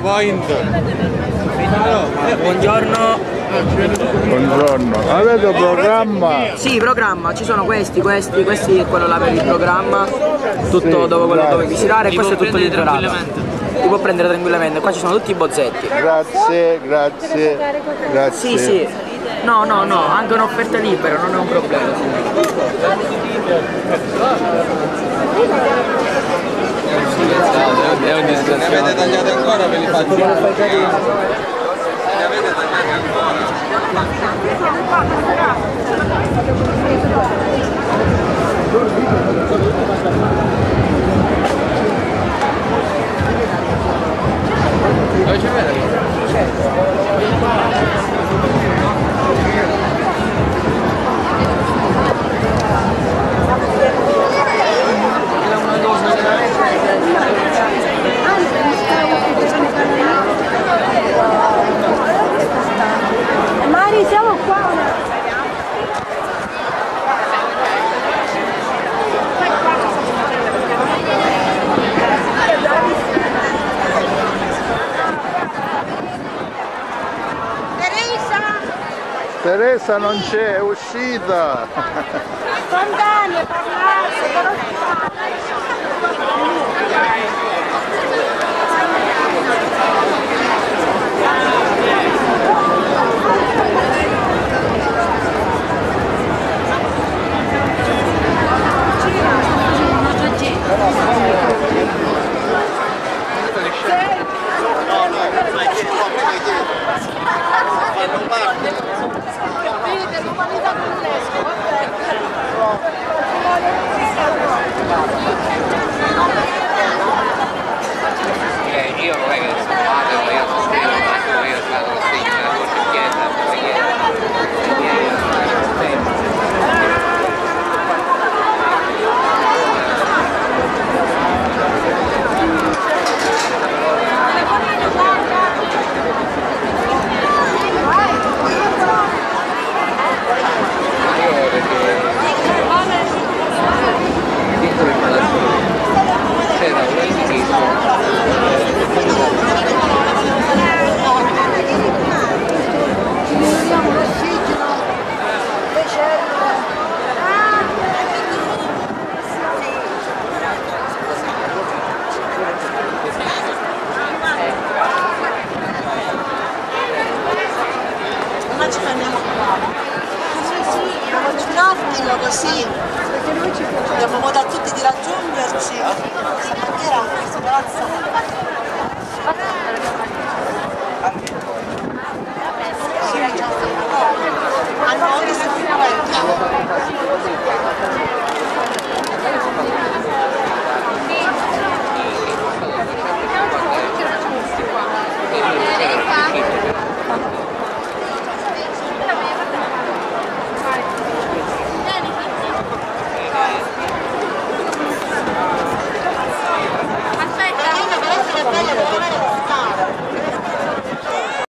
Point. Buongiorno. Buongiorno, avete programma? Sì, programma, ci sono questi, questi, questi è quello là per il programma, tutto Sì, quello grazie. dove visitare e questo è tutto tranquillamente. Ti può prendere tranquillamente, qua ci sono tutti i bozzetti. Grazie, grazie, grazie. Sì, sì. No, no, no, anche un'offerta libera, non è un problema. È un disgraziato. Ne avete tagliate ancora ve li faccio. Ne avete tagliate ancora. Dove ci vede? Teresa non c'è, è uscita. spontanea, parlasse, però Eh, Ma ci fermiamo qua. Faccio un attimo così. Diamo modo a tutti di raggiungerci. Maniera, questo palazzo.